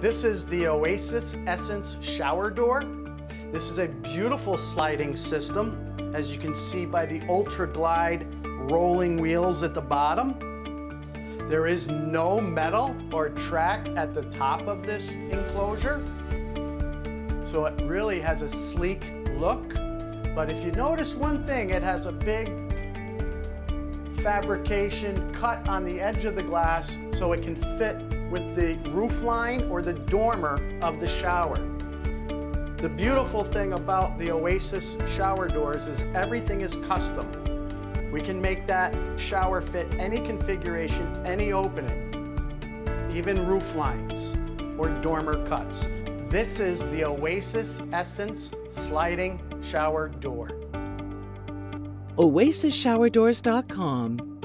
This is the Oasis Essence shower door. This is a beautiful sliding system, as you can see by the Ultra Glide rolling wheels at the bottom. There is no metal or track at the top of this enclosure, so it really has a sleek look. But if you notice one thing, it has a big fabrication cut on the edge of the glass so it can fit with the roof line or the dormer of the shower. The beautiful thing about the Oasis shower doors is everything is custom. We can make that shower fit any configuration, any opening, even roof lines or dormer cuts. This is the Oasis Essence sliding shower door. OasisShowerDoors.com